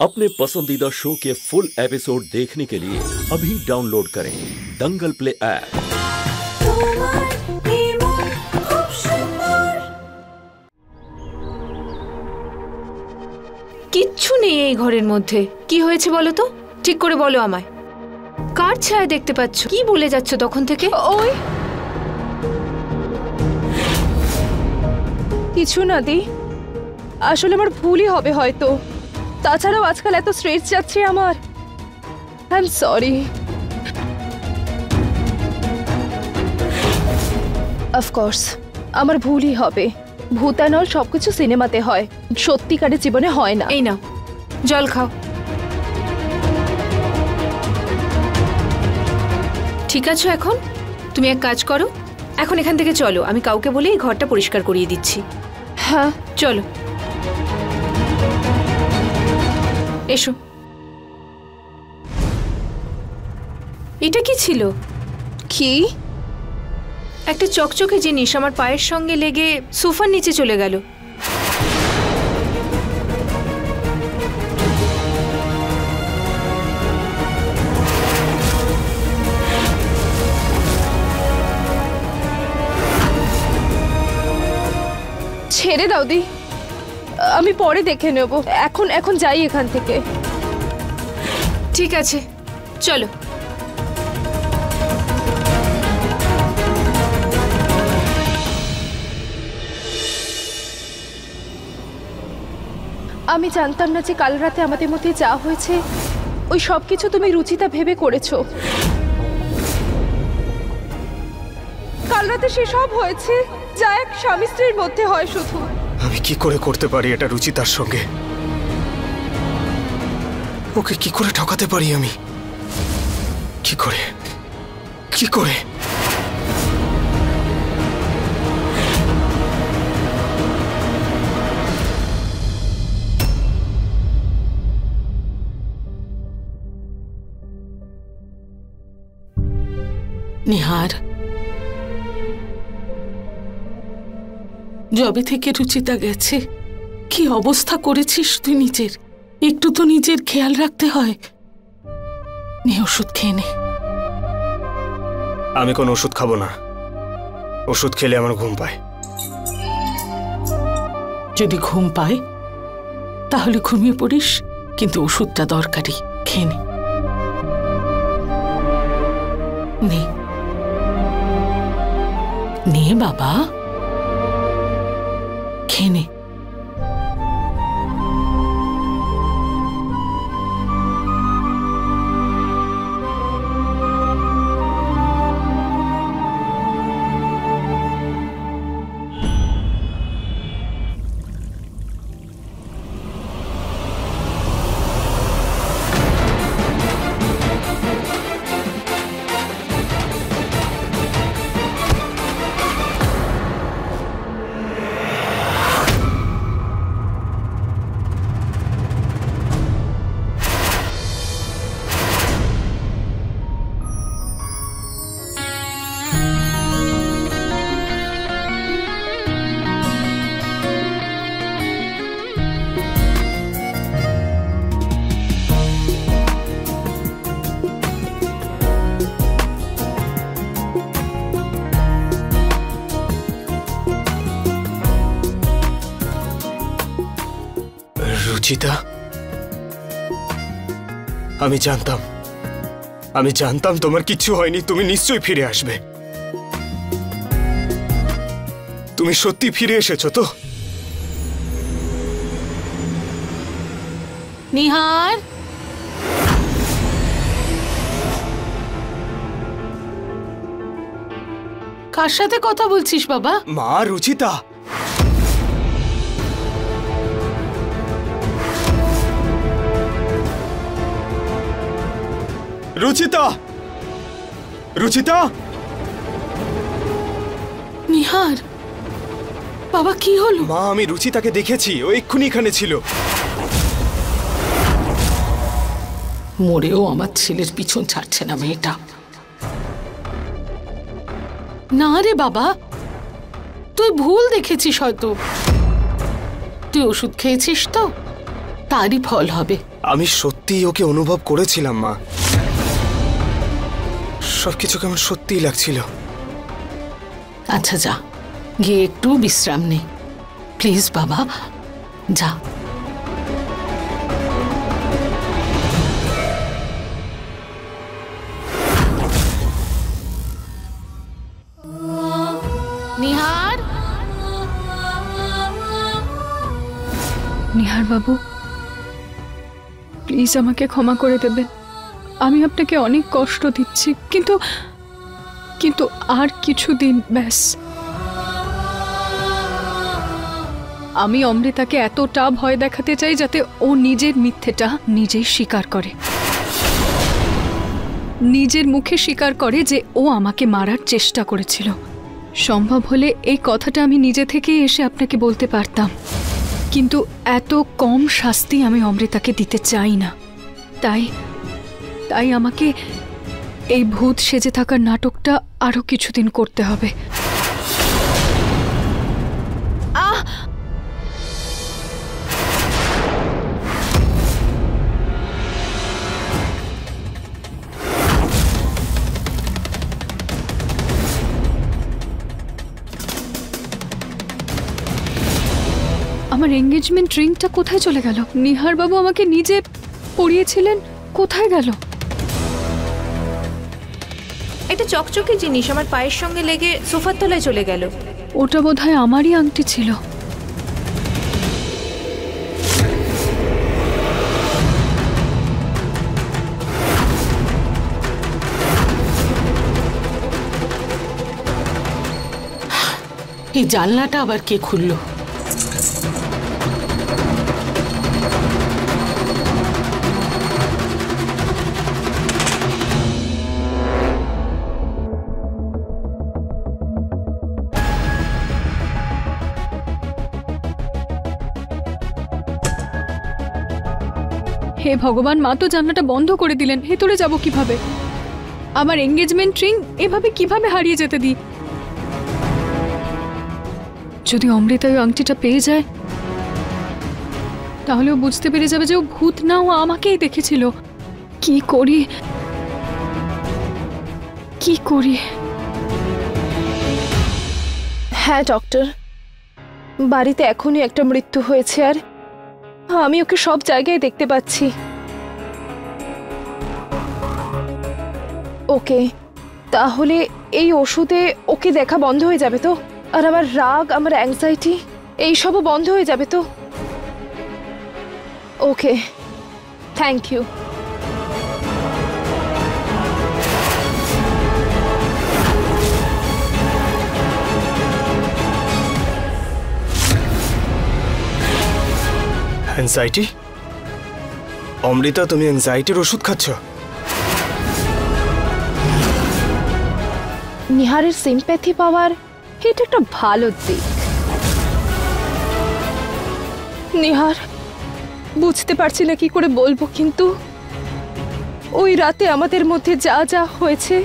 अपने पसंदीदा शो के फुल एपिसोड देखने के लिए अभी डाउनलोड करें दंगल प्ले ऐप তোমার নির্মল খুব সুন্দর কিচ্ছু নেই এই ঘরের মধ্যে কি হয়েছে বলো তো ঠিক করে বলো আমায় কার ছায়া দেখতে পাচ্ছ কি বলে যাচ্ছ তখন থেকে ওই কিছু না দি আসলে আমার ভুলই হবে হয়তো তাছাড়াও আজকাল এত স্ট্রেস যাচ্ছে আমার। আই এম সরি অফকোর্স আমার ভুলই হবে। ভূতানল সবকিছু সিনেমাতে হয়। সত্যিকারের জীবনে হয় না। এই নাও জল খাও। ঠিক আছে এখন? তুমি এক কাজ করো এখন এখান থেকে চলো আমি কাউকে বলে এই ঘরটা পরিষ্কার করিয়ে দিচ্ছি। হ্যাঁ। চলো। এসো। এটা কি ছিল? কি? একটা চকচকে জিনিস আমার পায়ের সঙ্গে লেগে সোফার নিচে চলে গেল। ছেড়ে দাও দি। আমি পরে দেখে নেব। এখন এখন যাই এখান থেকে। ঠিক আছে। চলো। আমি জানতাম না যে কাল রাতে আমাদের মধ্যে যা হয়েছে ওই সব কিছু তুমি রুচিতা ভেবে করেছ। কাল রাতে সে সব হয়েছে যা এক স্বামী স্ত্রীর মধ্যে হয় শুধু। আমি কি করে করতে পারি এটা রুচিতার সঙ্গে? ওকে কি করে ঠকাতে পারি আমি? কি করে? কি করে? নিহার জবে থেকে রুচিতা গেছে কি অবস্থা করেছিস তুই নিজের? একটু তো নিজের খেয়াল রাখতে হয়। নে ওষুধ খেয়ে নে। আমি কোনো ওষুধ খাব না। ওষুধ খেলে আমার ঘুম পায়। যদি ঘুম পায় তাহলে ঘুমিয়ে পড়িস কিন্তু ওষুধটা দরকারি। খেয়ে নে। নে। নে বাবা। রুচিতা। আমি জানতাম আমি জানতাম তোমার কিচ্ছু হয়নি তুমি নিশ্চয়ই ফিরে আসবে। তুমি সত্যি ফিরে এসেছ তো? নিহার? কার সাথে কথা বলছিস বাবা? মা রুচিতা। রুচিতা! রুচিতা! নিহার বাবা কি হলো? মা আমি রুচিতাকে দেখেছি ও এক্ষুনি এখানে ছিল। মরেও আমার ছেলের পিছন ছাড়ছে না মেয়েটা। না রে বাবা তুই ভুল দেখেছিস হয়তো। তুই ওষুধ খেয়েছিস তো তারই ফল হবে। আমি সত্যিই ওকে অনুভব করেছিলাম মা। সবকিছু কেমন সত্যিই লাগছিল। আচ্ছা যা। গিয়ে একটু বিশ্রাম নে। প্লিজ বাবা। যা। নিহার? নিহার বাবু প্লিজ আমাকে ক্ষমা করে দেবেন। আমি আপনাকে অনেক কষ্ট দিচ্ছি, কিন্তু কিন্তু আর কিছুদিন, ব্যাস। আমি অমৃতাকে এতটা ভয় দেখাতে চাই যাতে ও নিজের মিথ্যেটা নিজেই স্বীকার করে। নিজের মুখে স্বীকার করে যে ও আমাকে মারার চেষ্টা করেছিল। সম্ভব হলে এই কথাটা আমি নিজে থেকেই এসে আপনাকে বলতে পারতাম। কিন্তু এত কম শাস্তি আমি অমৃতাকে দিতে চাই না। তাই তাই আমাকে এই ভূত সেজে থাকার নাটকটা আরও কিছুদিন করতে হবে। আমার এঙ্গেজমেন্ট রিংটা কোথায় চলে গেল? নিহার বাবু আমাকে নিজে পড়িয়েছিলেন, কোথায় গেল? একটা চকচকে জিনিস আমার পায়ের সঙ্গে লেগে সোফার তলায় চলে গেল। ওটা বোধহয় আমারই আংটি ছিল। এই জানলাটা আবার কে খুললো? হে ভগবান, মা তো জানলাটা বন্ধ করে দিলেন। ভেতরে যাব কীভাবে? আমার এঙ্গেজমেন্ট রিং এভাবে কীভাবে হারিয়ে যেতে দিই? যদি অমৃতা ওই আংটিটা পেয়ে যায়, তাহলে ও বুঝতে পেরে যাবে যে ও ভূত না, ও আমাকেই দেখেছিল। কি করি? কি করি? হ্যাঁ ডক্টর বাড়িতে এখনই একটা মৃত্যু হয়েছে আর আমি ওকে সব জায়গায় দেখতে পাচ্ছি। ওকে, তাহলে এই ওষুধে ওকে দেখা বন্ধ হয়ে যাবে তো? আর আমার রাগ, আমার অ্যাংজাইটি এইসবও বন্ধ হয়ে যাবে তো? Okay thank you anxiety Amrita তুমি অ্যাংজাইটির ওষুধ খাচ্ছ? নিহারের সিম্প্যাথি পাওয়ার এটা একটা ভালো দিক। নিহার বুঝতে পারছি না কি করে বলব কিন্তু ওই রাতে আমাদের মধ্যে যা যা হয়েছে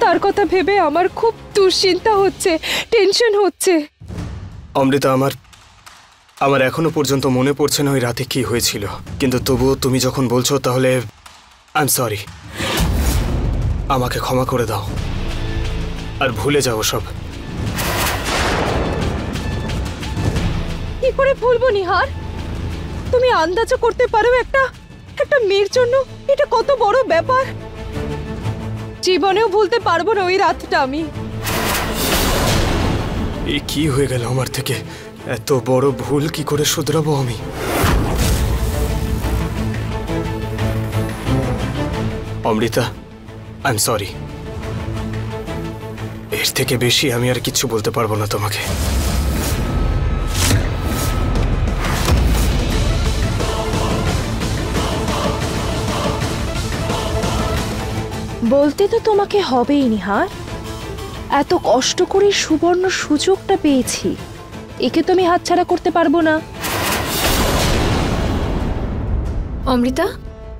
তার কথা ভেবে আমার খুব দুশ্চিন্তা হচ্ছে টেনশন হচ্ছে। অমৃতা আমার আমার এখনও পর্যন্ত মনে পড়ছে না ওই রাতে কি হয়েছিল। কিন্তু তবুও তুমি যখন বলছো তাহলে আই এম সরি আমাকে ক্ষমা করে দাও। আর ভুলে যাও সব কি করে ভুলবো নিহার? তুমি আন্দাজও করতে পারো একটা একটা মেয়ের জন্য? এটা কত বড় ব্যাপার। জীবনেও ভুলতে পারব না ওই রাতটা আমি। এই কি হয়ে গেল আমার থেকে? এত বড় ভুল কি করে শুধরাবো আমি? অমৃতা আই এম সরি এর থেকে বেশি আমি আর কিছু বলতে পারব না তোমাকে। বলতে তো তোমাকে হবেই, নিহার। এত কষ্ট করে সুবর্ণ সুযোগটা পেয়েছি। একে তো আমি হাতছাড়া করতে পারব না। অমৃতা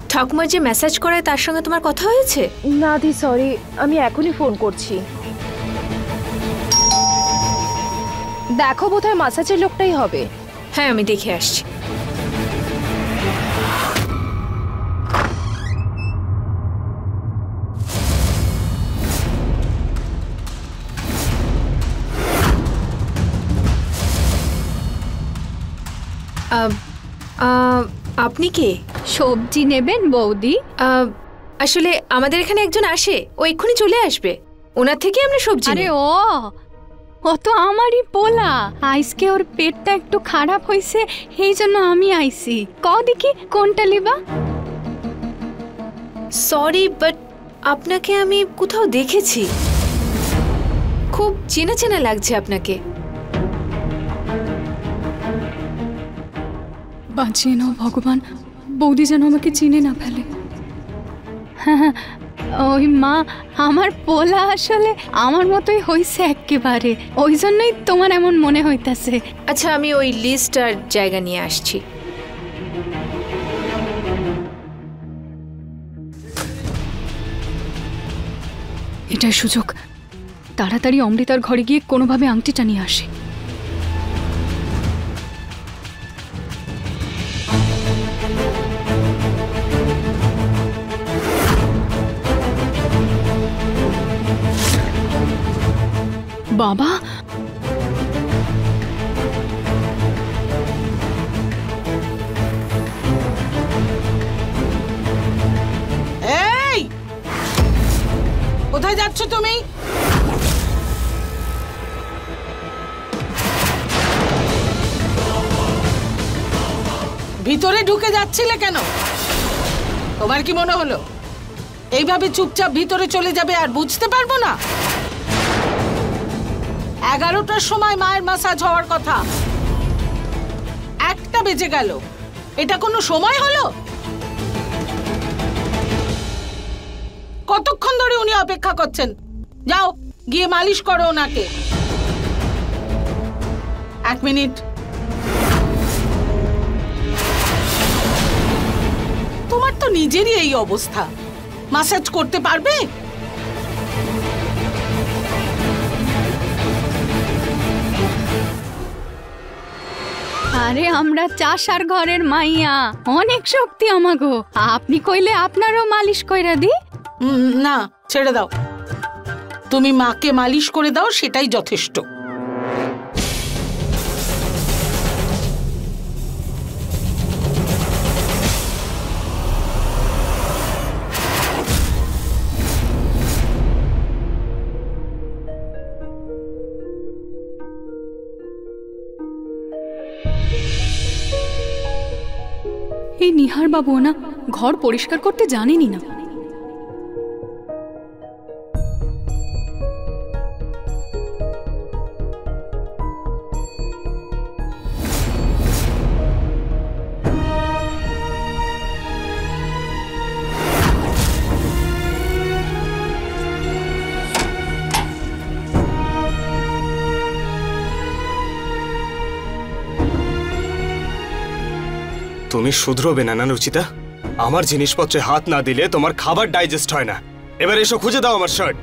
ঠাকুমার যে মেসেজ করায় তার সঙ্গে তোমার কথা হয়েছে? না দি সরি আমি এখনই ফোন করছি। দেখো বোধহয় মাসাজের লোকটাই হবে। হ্যাঁ আমি দেখে আসছি। আপনি কে? সবজি নেবেন বৌদি। আসলে আমাদের এখানে একজন আসে ও এক্ষুনি চলে আসবে। ওনার থেকে আমরা সবজি আরে ও ও তো আমারই পোলা। আজকে ওর পেটটা একটু খারাপ হয়েছে এই জন্য আমি আইছি ক দেখি কোনটা লিবা? সরি বাট আপনাকে আমি কোথাও দেখেছি। খুব চেনা চেনা লাগছে আপনাকে। বাঁচিয়ে নাও ভগবান। বৌদি যেন আমাকে চিনে না ফেলে। হ্যাঁ হ্যাঁ, ওই মা আমার পোলা আসলে আমার মতোই হইছে একেবারে ওই জন্যই তোমার এমন মনে হইতাছে। আচ্ছা আমি ওই লিস্ট আর জায়গা নিয়ে আসছি। এটাই সুযোগ। তাড়াতাড়ি অমৃতার ঘরে গিয়ে কোনোভাবে আংটিটা নিয়ে আসে। বাবা। এই! কোথায় যাচ্ছ তুমি? ভিতরে ঢুকে যাচ্ছিলে কেন? তোমার কি মনে হলো? এইভাবে চুপচাপ ভিতরে চলে যাবে আর বুঝতে পারব না? এগারোটার সময় মায়ের মাসাজ হওয়ার কথা। একটা বেজে গেল। এটা কোনো সময় হলো? কতক্ষণ ধরে উনি অপেক্ষা করছেন? যাও, গিয়ে মালিশ করো ওনাকে। এক মিনিট। তোমার তো নিজেরই এই অবস্থা। মাসাজ করতে পারবে? আরে, আমরা চাষার ঘরের মাইয়া। অনেক শক্তি আমাগো। আপনি কইলে আপনারও মালিশ কইরা দি। না, ছেড়ে দাও। তুমি মাকে মালিশ করে দাও, সেটাই যথেষ্ট। এই নিহার বাবু না ঘর পরিষ্কার করতে জানেনই না। তুমি শুধরোবে না না রুচিতা আমার জিনিসপত্রে হাত না দিলে তোমার খাবার ডাইজেস্ট হয় না। এবার এসো, খুঁজে দাও আমার shirt.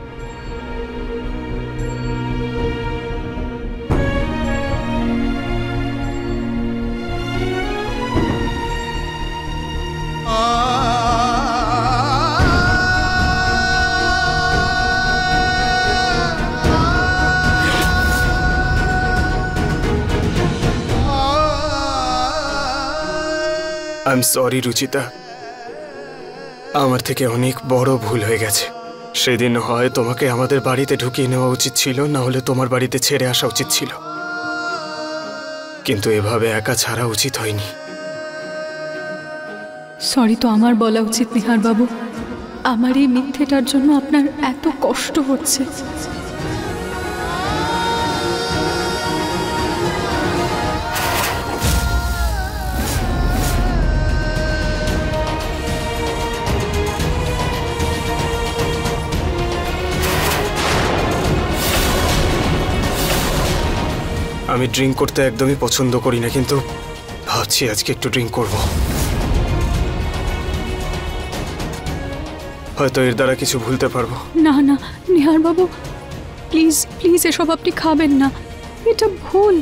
I am sorry Ruchita. আমার থেকে অনেক বড় ভুল হয়ে গেছে। সেদিন হয় তোমাকে আমাদের বাড়িতে ঢুকিয়ে নেওয়া উচিত ছিল, না হলে তোমার বাড়িতে ছেড়ে আসা উচিত ছিল। কিন্তু এভাবে একা ছাড়া উচিত হয়নি। সরি তো আমার বলা উচিত নিহার বাবু আমার এই মিথ্যেটার জন্য আপনার এত কষ্ট হচ্ছে। আমি ড্রিঙ্ক করতে একদমই পছন্দ করি না, কিন্তু ভাবছি আজকে একটু ড্রিঙ্ক করব। হয়তো এর দ্বারা কিছু ভুলতে পারব। না না নিহার বাবু প্লিজ প্লিজ এসব আপনি খাবেন না। এটা ভুল।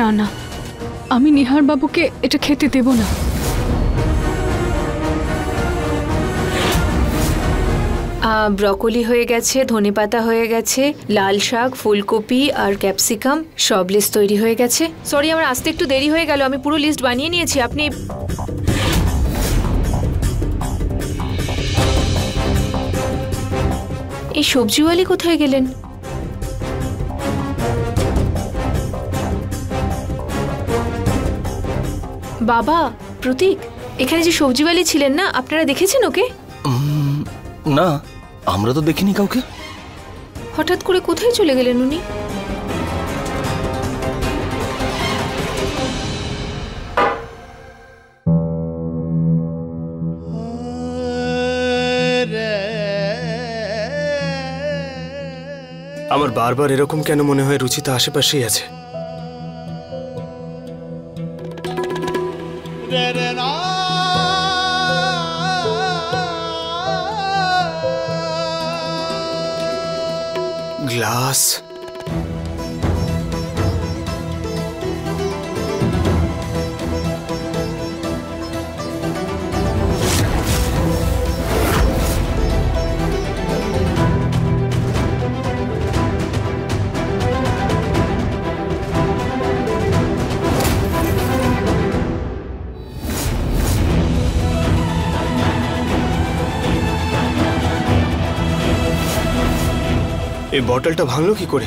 না না, আমি নিহার বাবুকে এটা খেতে দেব না। ব্রকলি হয়ে গেছে, ধনেপাতা হয়ে গেছে, লাল শাক, ফুলকপি আর ক্যাপসিকাম, সব লিস্ট তৈরি হয়ে গেছে। সরি আমার আসতে একটু দেরি হয়ে গেল, আমি পুরো লিস্ট বানিয়ে নিয়েছি, আপনি এই সবজিওয়ালি কোথায় গেলেন? বাবা, প্রতীক, এখানে যে সবজিওয়ালি ছিলেন না, আপনারা দেখেছেন ওকে? না আমরা তো দেখিনি কাউকে হঠাৎ করে কোথায় চলে গেলেন উনি আমার বারবার এরকম কেন মনে হয় রুচি রুচিতা আশেপাশেই আছে Glas. এই বটলটা ভাঙলো কি করে?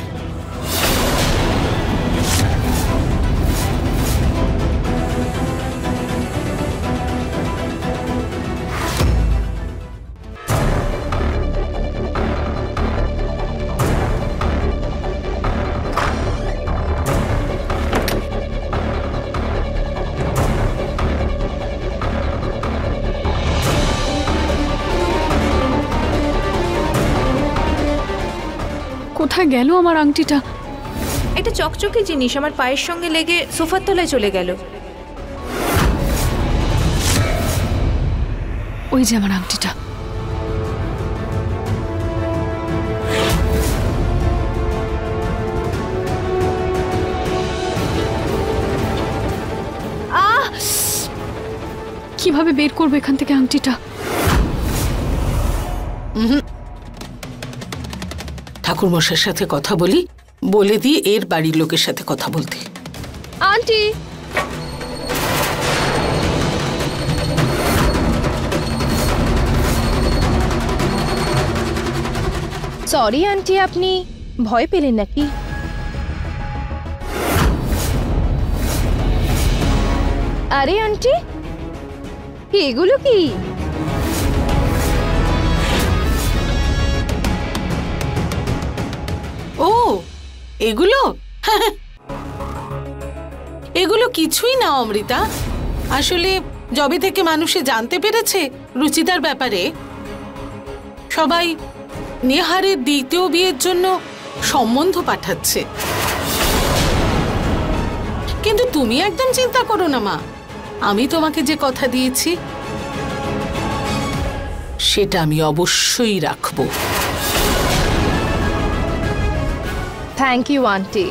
গেল আমার আংটিটা। একটা চকচকে জিনিস আমার পায়ের সঙ্গে লেগে সোফার তলায় চলে গেল। ওই যে আমার আংটিটা। আহ! কীভাবে বের করব এখান থেকে আংটিটা? ঠাকুরমশাইয়ের সাথে কথা বলি, বলে দিই এর বাড়ির লোকের সাথে কথা বলতে। আন্টি! সরি আন্টি, আপনি ভয় পেলেন নাকি? আরে, আন্টি! এগুলো কি? এগুলো? এগুলো কিছুই না, অমৃতা। আসলে যবে থেকে মানুষে জানতে পেরেছে রুচিতার ব্যাপারে, সবাই নেহারের দ্বিতীয় বিয়ের জন্য সম্বন্ধ পাঠাচ্ছে। কিন্তু তুমি একদম চিন্তা করো না, মা। আমি তোমাকে যে কথা দিয়েছি, সেটা আমি অবশ্যই রাখব। থ্যাংক ইউ আন্টি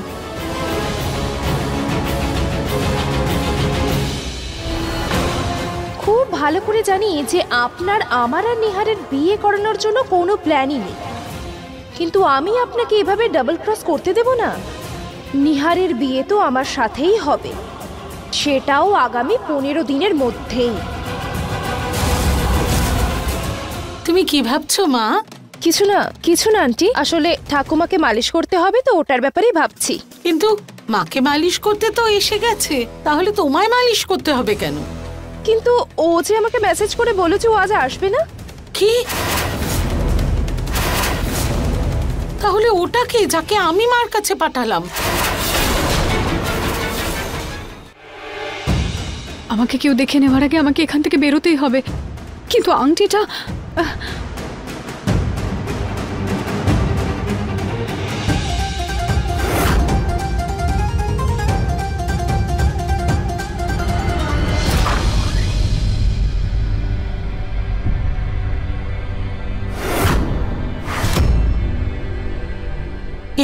খুব ভালো করে জানি যে আপনার, আমার আর নিহারের বিয়ে করানোর জন্য কোনো প্ল্যানই নেই। কিন্তু আমি আপনাকে এভাবে ডাবল ক্রস করতে দেব না। নিহারের বিয়ে তো আমার সাথেই হবে। সেটাও আগামী পনেরো দিনের মধ্যেই। তুমি কি ভাবছ, মা? কিছু না কিছু না আন্টি। আসলে ঠাকুমাকে মালিশ করতে হবে তো ওটার ব্যাপারেই ভাবছি। কিন্তু মাকে মালিশ করতে তো এসে গেছে তাহলে তোমায় মালিশ করতে হবে কেন? কিন্তু ও যে আমাকে মেসেজ করে বলেছে ও আজ আসবে না। কি? তাহলে ওটা কে যাকে আমি মার কাছে পাঠালাম? আমাকে কেউ দেখে নেওয়ার আগে আমাকে এখান থেকে বেরোতেই হবে। কিন্তু আংটিটা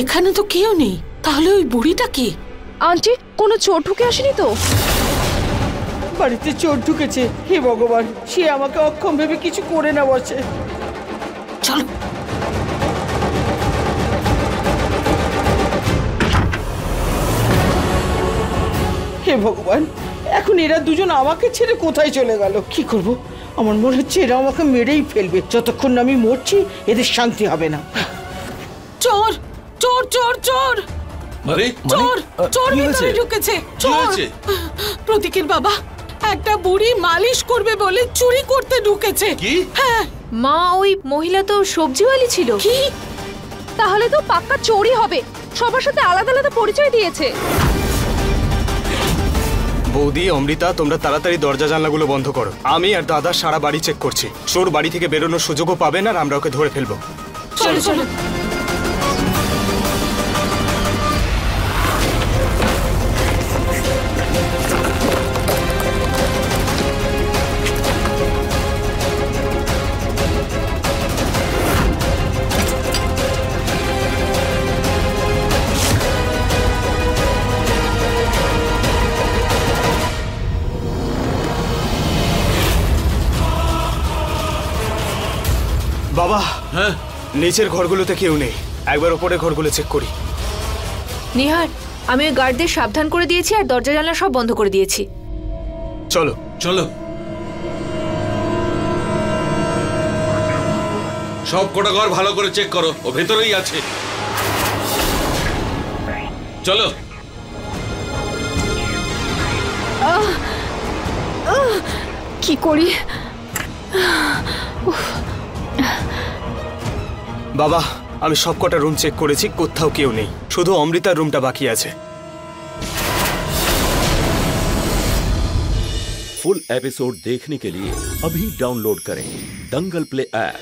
এখানে তো কেউ নেই। তাহলে ওই বুড়িটা কে? আন্টি কোনো চোর ঢুকে আসেনি তো? বাড়িতে চোর ঢুকেছে। হে ভগবান সে আমাকে অক্ষম ভেবে কিছু করে না বসে। চলো। হে ভগবান এখন এরা দুজন আমাকে ছেড়ে কোথায় চলে গেল? কি করব? আমার মনে হচ্ছে এরা আমাকে মেরেই ফেলবে। যতক্ষণ না আমি মরছি এদের শান্তি হবে না। চোর! চোর চোর চোর! আরে চোর! চোর কি ভিতরে ঢুকেছে। চোর? প্রতীকের বাবা একটা বুড়ি মালিশ করবে বলে চুরি করতে ঢুকেছে। কি? হ্যাঁ। মা ওই মহিলা তো সবজিওয়ালি ছিল। কি? তাহলে তো পাক্কা চোরই হবে। সবার সাথে আলাদা আলাদা পরিচয় দিয়েছে। বৌদি অমৃতা তোমরা তাড়াতাড়ি দরজা জানলাগুলো বন্ধ করো। আমি আর দাদা সারা বাড়ি চেক করছি। চোর বাড়ি থেকে বেরোনোর সুযোগও পাবেন আর আমরা ওকে ধরে ফেলব। চলো। চলো। হ্যাঁ? নিচের ঘরগুলোতে কেউ নেই। একবার ওপরে ঘরগুলো চেক করি। নিহার আমি ওই গার্ডদের সাবধান করে দিয়েছি আর দরজা জানলা সব বন্ধ করে দিয়েছি। চলো। চলো। সব কটা ঘর ভালো করে চেক করো। ও ভেতরেই আছে। চলো। কি করি? বাবা আমি সব কটা রুম চেক করেছি কোথাও কেউ নেই শুধু অমৃতার রুমটা বাকি আছে फुल एपिसोड देखने के लिए अभी डाउनलोड करें दंगल प्ले ऐप